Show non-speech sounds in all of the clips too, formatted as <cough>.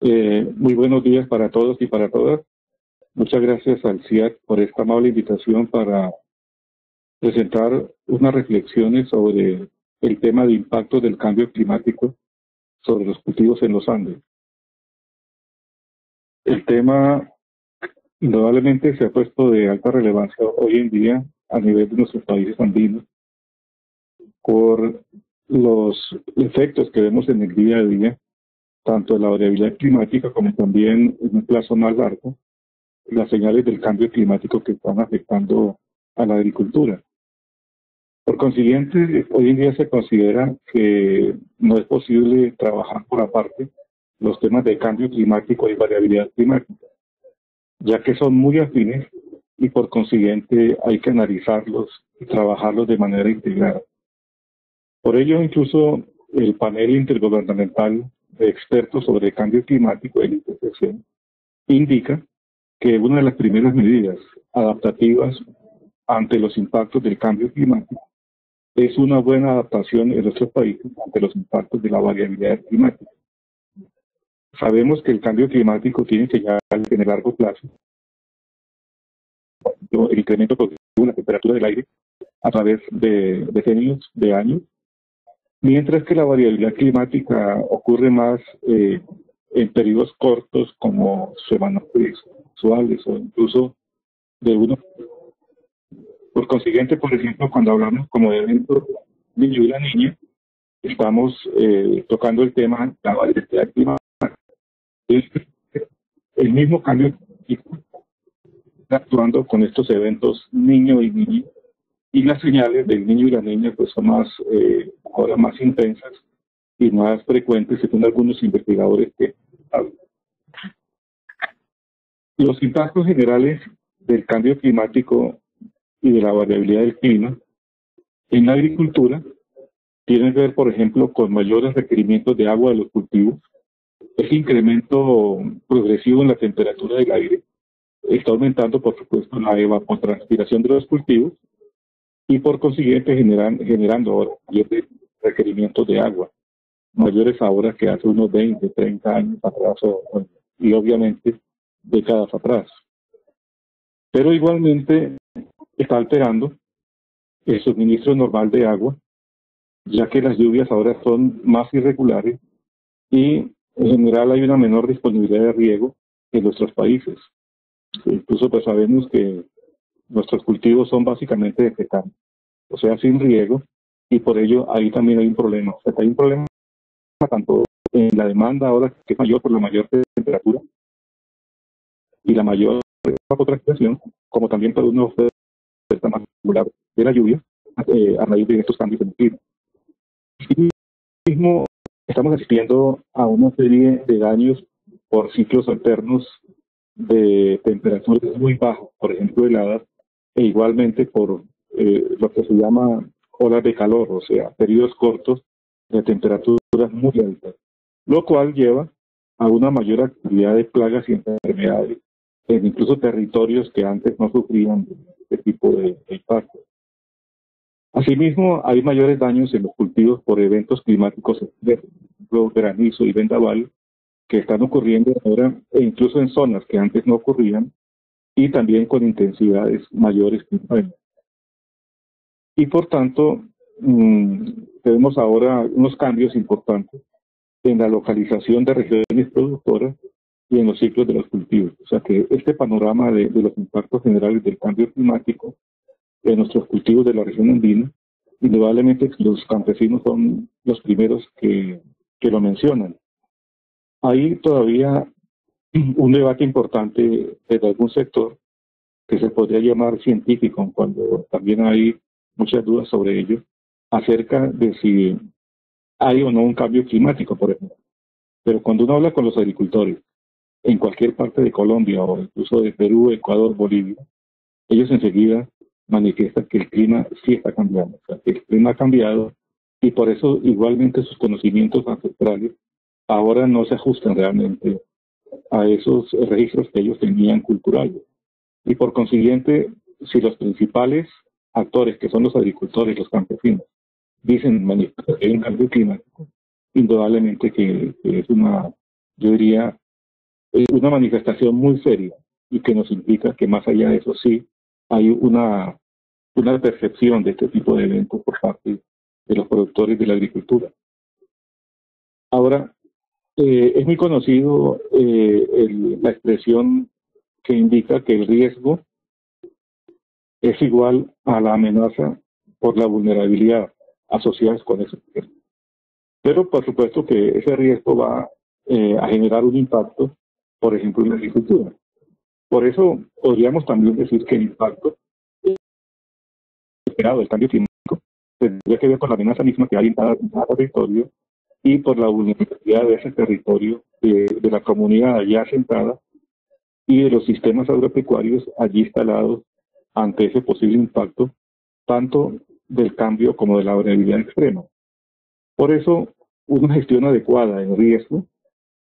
Eh, muy buenos días para todos y para todas. Muchas gracias al CIAT por esta amable invitación para presentar unas reflexiones sobre el tema de impacto del cambio climático sobre los cultivos en los Andes. El tema indudablemente se ha puesto de alta relevancia hoy en día a nivel de nuestros países andinos por los efectos que vemos en el día a día, tanto la variabilidad climática como también en un plazo más largo, las señales del cambio climático que están afectando a la agricultura. Por consiguiente, hoy en día se considera que no es posible trabajar por aparte los temas de cambio climático y variabilidad climática, ya que son muy afines y por consiguiente hay que analizarlos y trabajarlos de manera integrada. Por ello, incluso el panel intergubernamental de expertos sobre cambio climático, el IPCC, indica que una de las primeras medidas adaptativas ante los impactos del cambio climático es una buena adaptación en nuestros países ante los impactos de la variabilidad climática. Sabemos que el cambio climático tiene que llegar en el largo plazo el incremento de la temperatura del aire a través de decenios de años, mientras que la variabilidad climática ocurre más eh, en periodos cortos como semanas mensuales o incluso de uno. Por consiguiente, por ejemplo, cuando hablamos como de evento y la niña, estamos eh, tocando el tema de la variabilidad climática. El mismo cambio actuando con estos eventos niño y niña y las señales del niño y la niña pues son más eh, ahora más intensas y más frecuentes según algunos investigadores que los impactos generales del cambio climático y de la variabilidad del clima en la agricultura tienen que ver, por ejemplo, con mayores requerimientos de agua de los cultivos, ese incremento progresivo en la temperatura del aire está aumentando, por supuesto, la evapotranspiración de los cultivos y, por consiguiente, generan, generando ahora requerimientos de agua, mayores ahora que hace unos 20, 30 años atrás y, obviamente, décadas atrás. Pero igualmente está alterando el suministro normal de agua, ya que las lluvias ahora son más irregulares y en general hay una menor disponibilidad de riego en nuestros países. Incluso pues sabemos que nuestros cultivos son básicamente vegetales, o sea, sin riego, y por ello ahí también hay un problema. O hay un problema tanto en la demanda ahora que es mayor por la mayor temperatura y la mayor evapotranspiración, como también por una oferta más regular de la lluvia eh, a raíz de estos cambios en clima. Y mismo estamos asistiendo a una serie de daños por ciclos alternos de temperaturas muy bajas, por ejemplo heladas, e igualmente por eh, lo que se llama olas de calor, o sea, periodos cortos de temperaturas muy altas, lo cual lleva a una mayor actividad de plagas y enfermedades en incluso territorios que antes no sufrían este tipo de impactos. Asimismo, hay mayores daños en los cultivos por eventos climáticos extremos, granizo y vendaval, que están ocurriendo ahora e incluso en zonas que antes no ocurrían y también con intensidades mayores que Y por tanto, mmm, tenemos ahora unos cambios importantes en la localización de regiones productoras y en los ciclos de los cultivos. O sea que este panorama de, de los impactos generales del cambio climático en nuestros cultivos de la región andina, indudablemente los campesinos son los primeros que, que lo mencionan hay todavía <clears throat> un debate importante desde algún sector que se podría llamar científico, cuando también hay muchas dudas sobre ello, acerca de si hay o no un cambio climático, por ejemplo. Pero cuando uno habla con los agricultores, en cualquier parte de Colombia o incluso de Perú, Ecuador, Bolivia, ellos enseguida manifiestan que el clima sí está cambiando, o sea, que el clima ha cambiado y por eso igualmente sus conocimientos ancestrales ahora no se ajustan realmente a esos registros que ellos tenían culturales. Y por consiguiente, si los principales actores, que son los agricultores, los campesinos, dicen hay un cambio climático, indudablemente que, es una, yo diría, es una manifestación muy seria y que nos implica que más allá de eso sí hay una, una percepción de este tipo de eventos por parte de los productores de la agricultura. Ahora, eh, es muy conocido eh, la expresión que indica que el riesgo es igual a la amenaza por la vulnerabilidad asociadas con ese riesgo. Pero por supuesto que ese riesgo va eh, a generar un impacto, por ejemplo, en la agricultura. Por eso podríamos también decir que el impacto esperado del cambio climático tendría que ver con la amenaza misma que hay en cada, territorio y por la vulnerabilidad de ese territorio, de, de la comunidad allá asentada y de los sistemas agropecuarios allí instalados ante ese posible impacto, tanto del cambio como de la variabilidad extrema. Por eso, una gestión adecuada en riesgo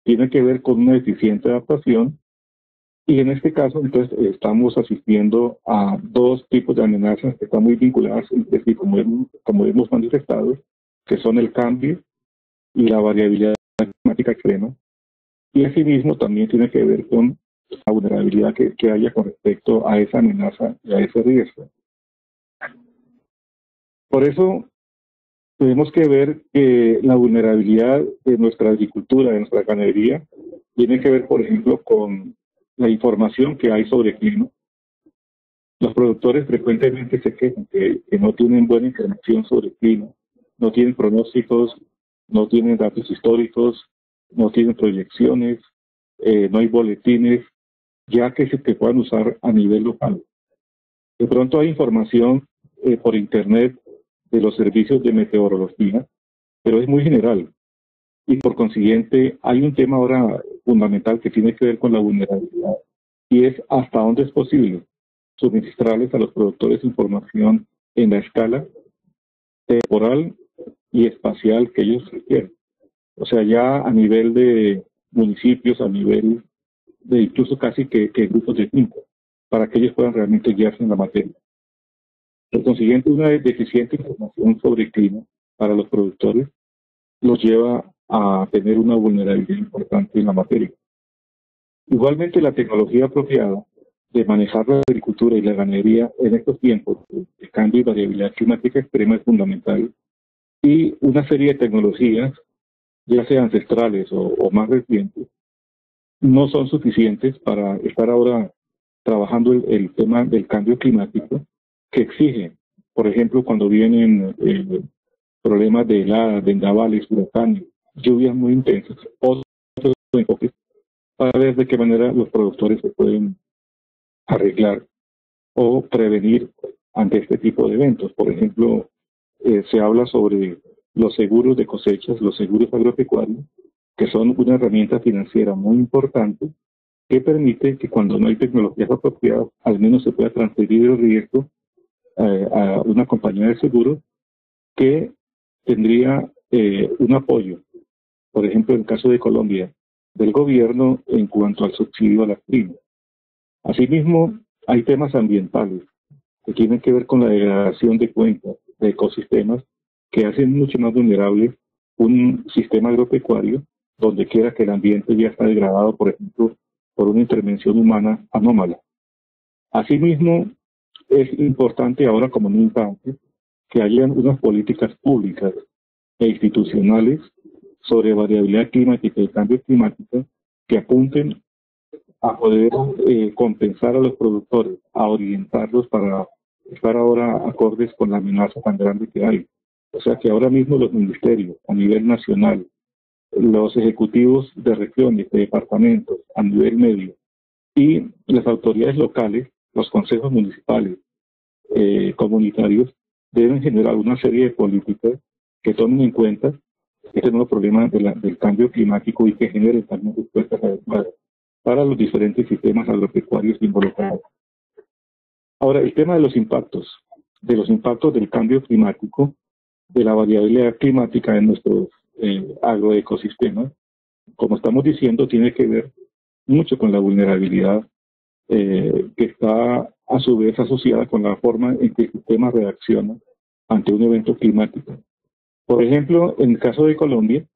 tiene que ver con una eficiente adaptación y en este caso, entonces, estamos asistiendo a dos tipos de amenazas que están muy vinculadas entre sí, como hemos, como hemos manifestado, que son el cambio y la variabilidad climática extrema. Y asimismo también tiene que ver con la vulnerabilidad que, que haya con respecto a esa amenaza y a ese riesgo. Por eso tenemos que ver que la vulnerabilidad de nuestra agricultura, de nuestra ganadería, tiene que ver, por ejemplo, con la información que hay sobre clima. Los productores frecuentemente se quejan que, no tienen buena información sobre clima, no tienen pronósticos, no tienen datos históricos, no tienen proyecciones, eh, no hay boletines, ya que se te puedan usar a nivel local. De pronto hay información eh, por Internet de los servicios de meteorología, pero es muy general. Y por consiguiente, hay un tema ahora fundamental que tiene que ver con la vulnerabilidad y es hasta dónde es posible suministrarles a los productores información en la escala temporal y espacial que ellos requieren. O sea, ya a nivel de municipios, a nivel de incluso casi que, grupos de cinco, para que ellos puedan realmente guiarse en la materia. Por consiguiente, una deficiente información sobre el clima para los productores los lleva a tener una vulnerabilidad importante en la materia. Igualmente, la tecnología apropiada de manejar la agricultura y la ganadería en estos tiempos de cambio y variabilidad climática extrema es fundamental y una serie de tecnologías, ya sean ancestrales o, más recientes, no son suficientes para estar ahora trabajando el, tema del cambio climático que exige, por ejemplo, cuando vienen eh, problemas de heladas, vendavales, huracanes, lluvias muy intensas, otros enfoques para ver de qué manera los productores se pueden arreglar o prevenir ante este tipo de eventos. Por ejemplo, eh, se habla sobre los seguros de cosechas, los seguros agropecuarios, que son una herramienta financiera muy importante que permite que cuando no hay tecnologías apropiadas, al menos se pueda transferir el riesgo eh, a una compañía de seguros que tendría eh, un apoyo, por ejemplo, en el caso de Colombia, del gobierno en cuanto al subsidio a las primas. Asimismo, hay temas ambientales que tienen que ver con la degradación de cuencas, ecosistemas, que hacen mucho más vulnerable un sistema agropecuario donde quiera que el ambiente ya está degradado, por ejemplo, por una intervención humana anómala. Asimismo, es importante ahora como nunca antes que hayan unas políticas públicas e institucionales sobre variabilidad climática y cambio climático que apunten a poder eh, compensar a los productores, a orientarlos para estar ahora acordes con la amenaza tan grande que hay. O sea que ahora mismo los ministerios a nivel nacional, los ejecutivos de regiones, de departamentos a nivel medio y las autoridades locales, los consejos municipales, eh, comunitarios, deben generar una serie de políticas que tomen en cuenta este nuevo problema del cambio climático y que generen también respuestas adecuadas para los diferentes sistemas agropecuarios involucrados. Ahora, el tema de los impactos, de los impactos del cambio climático, de la variabilidad climática en nuestros eh, agroecosistemas, como estamos diciendo, tiene que ver mucho con la vulnerabilidad eh, que está a su vez asociada con la forma en que el sistema reacciona ante un evento climático. Por ejemplo, en el caso de Colombia,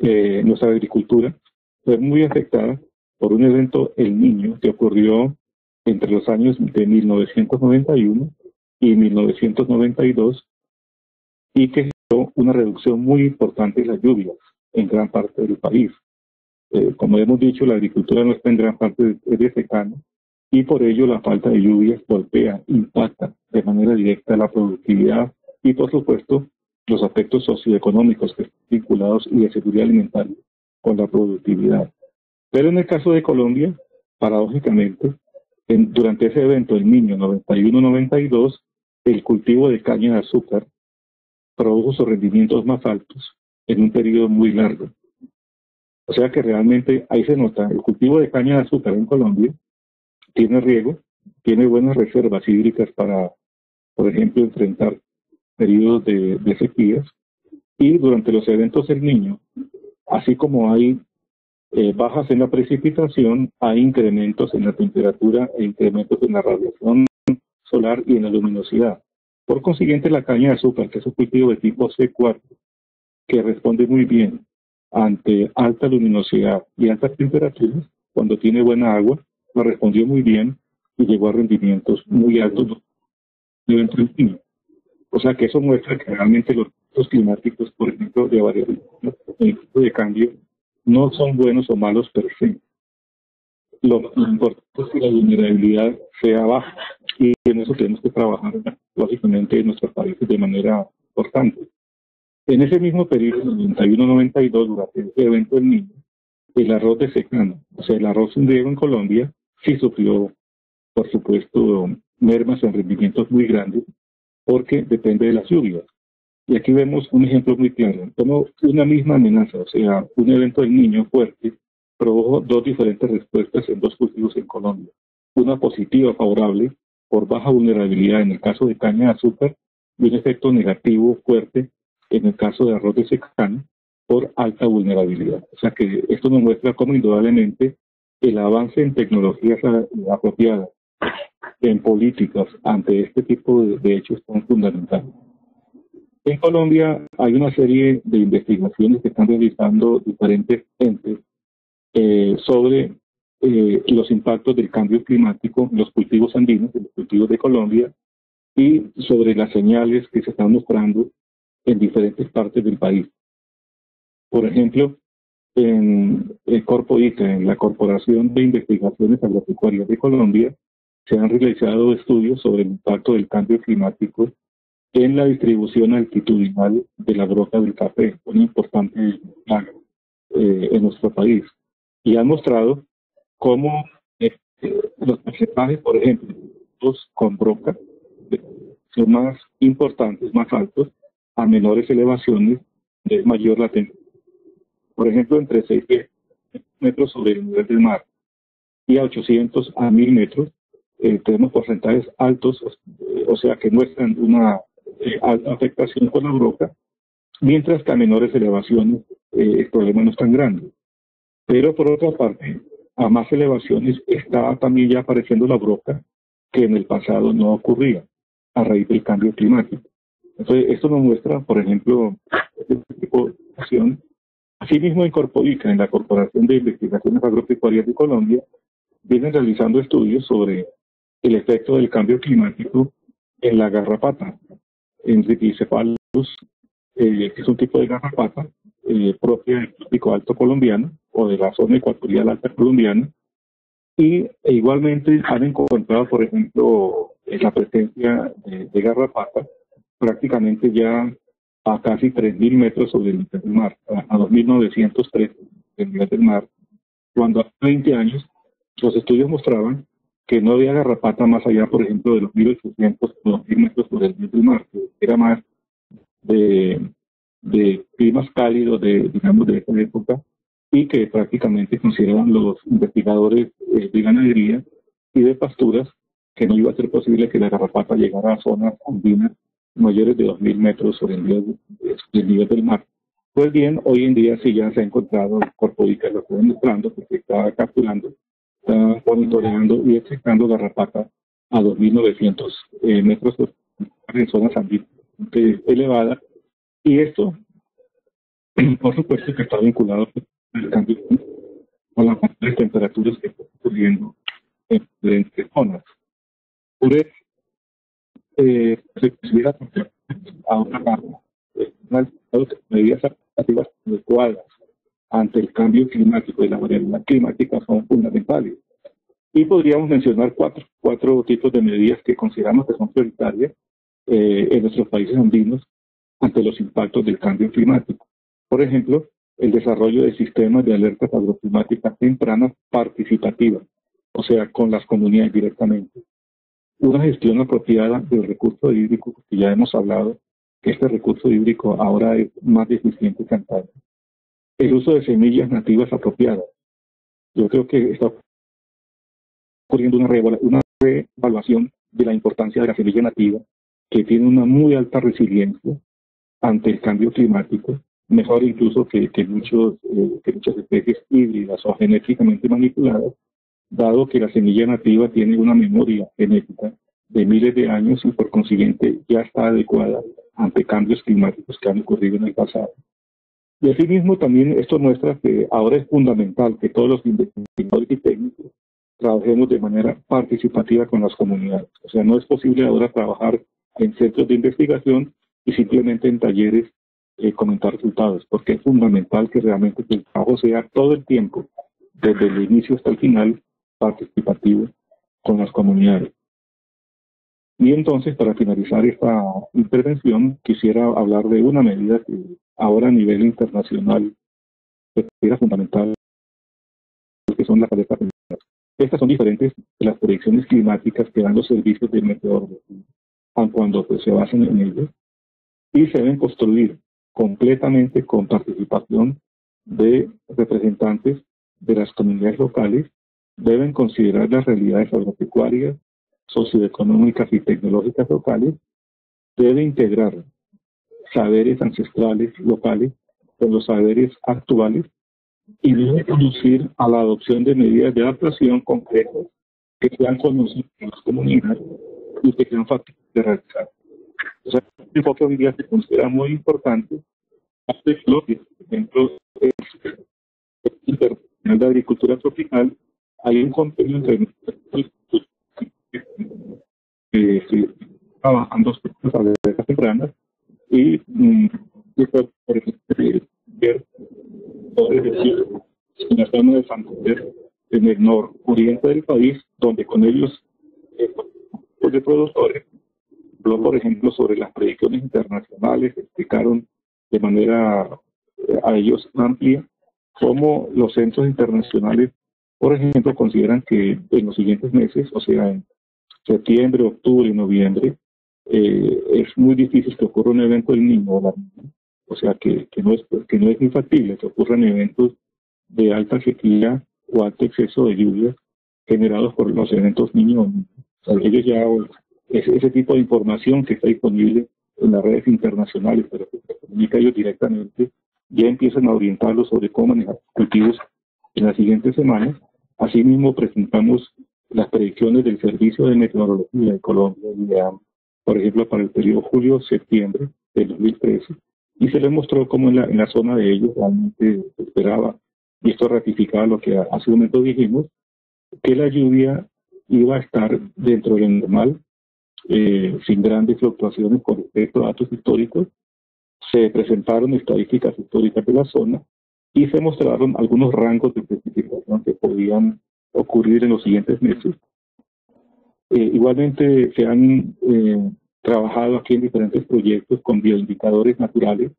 eh, nuestra agricultura fue muy afectada por un evento El Niño que ocurrió entre los años de 1991 y 1992 y que generó una reducción muy importante de las lluvias en gran parte del país. Eh, como hemos dicho, la agricultura no está en gran parte de, secano y por ello la falta de lluvias golpea, impacta de manera directa la productividad y por supuesto los aspectos socioeconómicos que están vinculados y de seguridad alimentaria con la productividad. Pero en el caso de Colombia, paradójicamente, durante ese evento, el niño 91-92, el cultivo de caña de azúcar produjo sus rendimientos más altos en un periodo muy largo. O sea que realmente ahí se nota, el cultivo de caña de azúcar en Colombia tiene riego, tiene buenas reservas hídricas para, por ejemplo, enfrentar periodos de, de sequías y durante los eventos del niño, así como hay eh, bajas en la precipitación, hay incrementos en la temperatura e incrementos en la radiación solar y en la luminosidad. Por consiguiente, la caña de azúcar, que es un cultivo de tipo C4, que responde muy bien ante alta luminosidad y altas temperaturas, cuando tiene buena agua, lo respondió muy bien y llegó a rendimientos muy altos clima. O sea que eso muestra que realmente los climáticos, por ejemplo, de variación de cambio, no son buenos o malos per se. Lo, importante es que la vulnerabilidad sea baja y en eso tenemos que trabajar básicamente en nuestros países de manera importante. En ese mismo periodo, 91-92, durante ese evento del niño, el arroz de secano, o sea, el arroz en en Colombia, sí sufrió, por supuesto, mermas en rendimientos muy grandes, porque depende de las lluvias. Y aquí vemos un ejemplo muy claro. Como una misma amenaza, o sea, un evento del niño fuerte, produjo dos diferentes respuestas en dos cultivos en Colombia. Una positiva favorable por baja vulnerabilidad en el caso de caña de azúcar y un efecto negativo fuerte en el caso de arroz de secano por alta vulnerabilidad. O sea que esto nos muestra cómo indudablemente el avance en tecnologías apropiadas, en políticas ante este tipo de hechos son fundamentales. En Colombia hay una serie de investigaciones que están realizando diferentes entes eh, sobre eh, los impactos del cambio climático en los cultivos andinos, en los cultivos de Colombia, y sobre las señales que se están mostrando en diferentes partes del país. Por ejemplo, en el Corpo ICA, en la Corporación de Investigaciones Agropecuarias de Colombia, se han realizado estudios sobre el impacto del cambio climático en la distribución altitudinal de la broca del café, un importante eh, en nuestro país. Y han mostrado cómo eh, los porcentajes, por ejemplo, los con broca, son más importantes, más altos, a menores elevaciones de mayor latencia. Por ejemplo, entre 6 metros sobre el nivel del mar y a 800 a 1000 metros, eh, tenemos porcentajes altos, o sea, que muestran una eh, afectación con la broca, mientras que a menores elevaciones eh, el problema no es tan grande. Pero por otra parte, a más elevaciones está también ya apareciendo la broca que en el pasado no ocurría a raíz del cambio climático. Entonces, esto nos muestra, por ejemplo, este tipo de acción. Asimismo, en Corpoica, en la Corporación de Investigaciones Agropecuarias de Colombia, vienen realizando estudios sobre el efecto del cambio climático en la garrapata, en eh, que es un tipo de garrapata eh, propia del trópico alto colombiano o de la zona ecuatorial alta colombiana. Y e igualmente han encontrado, por ejemplo, la presencia de, garrapata prácticamente ya a casi 3.000 metros sobre el nivel del mar, a, 2.903 del nivel del mar, cuando hace 20 años los estudios mostraban que no había garrapata más allá, por ejemplo, de los 1800 o 2000 metros sobre el nivel del mar, que era más de, de climas cálidos, de, digamos, de esa época, y que prácticamente consideraban los investigadores eh, de ganadería y de pasturas que no iba a ser posible que la garrapata llegara a zonas andinas mayores de 2.000 metros sobre el nivel, el nivel del mar. Pues bien, hoy en día sí ya se ha encontrado corpórica, lo estoy mostrando porque estaba capturando monitoreando y detectando garrapata a 2.900 eh, metros en zonas ambientalmente elevadas. Y esto, <clears throat> por supuesto, que está vinculado al cambio con la temperatura temperaturas que están ocurriendo en diferentes zonas. Por eso, eh, se considera a una parte, medidas activas adecuadas ante el cambio climático y la variabilidad climática son fundamentales. Y podríamos mencionar cuatro, cuatro tipos de medidas que consideramos que son prioritarias eh, en nuestros países andinos ante los impactos del cambio climático. Por ejemplo, el desarrollo de sistemas de alertas agroclimáticas tempranas participativas, o sea, con las comunidades directamente. Una gestión apropiada del recurso hídrico, que ya hemos hablado, que este recurso hídrico ahora es más deficiente que antes. El uso de semillas nativas apropiadas. Yo creo que está ocurriendo una, una reevaluación de la importancia de la semilla nativa, que tiene una muy alta resiliencia ante el cambio climático, mejor incluso que, muchos, eh, que muchas especies híbridas o genéticamente manipuladas, dado que la semilla nativa tiene una memoria genética de miles de años y por consiguiente ya está adecuada ante cambios climáticos que han ocurrido en el pasado. Y asimismo también esto muestra que ahora es fundamental que todos los investigadores y técnicos trabajemos de manera participativa con las comunidades. O sea, no es posible ahora trabajar en centros de investigación y simplemente en talleres eh, comentar resultados, porque es fundamental que realmente el trabajo sea todo el tiempo, desde el inicio hasta el final, participativo con las comunidades. Y entonces, para finalizar esta intervención, quisiera hablar de una medida que ahora a nivel internacional era fundamental, que son las alertas Estas son diferentes de las predicciones climáticas que dan los servicios de meteorología, aun cuando pues, se basan en ellos, y se deben construir completamente con participación de representantes de las comunidades locales, deben considerar las realidades agropecuarias, socioeconómicas y tecnológicas locales, debe integrar saberes ancestrales locales con los saberes actuales y debe conducir a la adopción de medidas de adaptación concretas que sean conocidas en las comunidades y que sean fáciles de realizar. O sea, este enfoque hoy día se considera muy importante. Por ejemplo, el Internacional de Agricultura Tropical, hay un convenio entre sí, trabajando tempranas y, mm, por ejemplo, decir, en la zona de Santander, en el nororiente del país, donde con ellos, eh, de productores, habló, por ejemplo, sobre las predicciones internacionales, explicaron de manera eh, a ellos amplia cómo los centros internacionales, por ejemplo, consideran que en los siguientes meses, o sea, en septiembre, octubre y noviembre, eh, es muy difícil que ocurra un evento del niño o la niña. O sea, que, que, no es, que no es infactible que ocurran eventos de alta sequía o alto exceso de lluvia generados por los eventos niños. O sea, ellos ya, ese, ese tipo de información que está disponible en las redes internacionales, pero que se comunica ellos directamente, ya empiezan a orientarlos sobre cómo manejar cultivos en las siguientes semanas. Asimismo, presentamos las predicciones del Servicio de Meteorología de Colombia, por ejemplo, para el periodo julio-septiembre del 2013, y se les mostró cómo en la, en la zona de ellos realmente se esperaba, y esto ratificaba lo que hace un momento dijimos, que la lluvia iba a estar dentro de lo normal, eh, sin grandes fluctuaciones con respecto a datos históricos. Se presentaron estadísticas históricas de la zona y se mostraron algunos rangos de precipitación que podían ocurrir en los siguientes meses. Eh, igualmente se han eh, trabajado aquí en diferentes proyectos con bioindicadores naturales,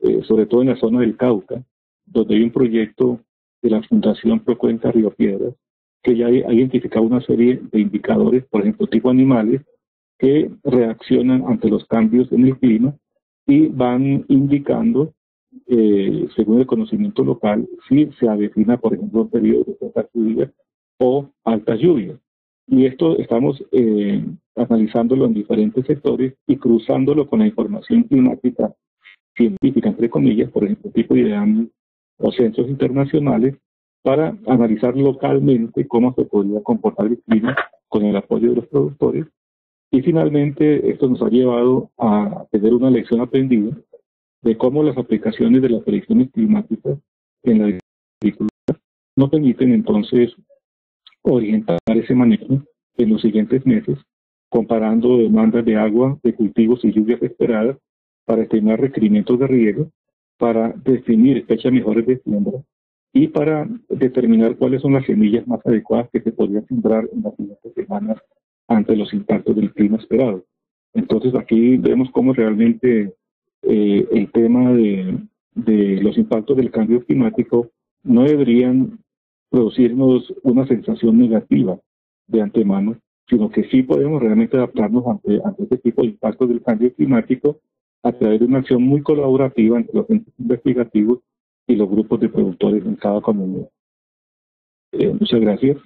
eh, sobre todo en la zona del Cauca, donde hay un proyecto de la Fundación Procuenta Río Piedras, que ya ha identificado una serie de indicadores, por ejemplo, tipo animales, que reaccionan ante los cambios en el clima y van indicando, según el conocimiento local, si se avecina, por ejemplo, un periodo de lluvia o altas lluvias. Y esto estamos eh, analizándolo en diferentes sectores y cruzándolo con la información climática científica, entre comillas, por ejemplo, tipo de o centros internacionales, para analizar localmente cómo se podría comportar el clima con el apoyo de los productores. Y finalmente, esto nos ha llevado a tener una lección aprendida de cómo las aplicaciones de las predicciones climáticas en la agricultura no permiten entonces orientar ese manejo en los siguientes meses, comparando demandas de agua, de cultivos y lluvias esperadas para estimar requerimientos de riego, para definir fechas mejores de siembra y para determinar cuáles son las semillas más adecuadas que se podrían sembrar en las siguientes semanas ante los impactos del clima esperado. Entonces aquí vemos cómo realmente eh, el tema de, de los impactos del cambio climático no deberían producirnos una sensación negativa de antemano, sino que sí podemos realmente adaptarnos ante, ante este tipo de impactos del cambio climático a través de una acción muy colaborativa entre los centros investigativos y los grupos de productores en cada comunidad. Eh, muchas gracias.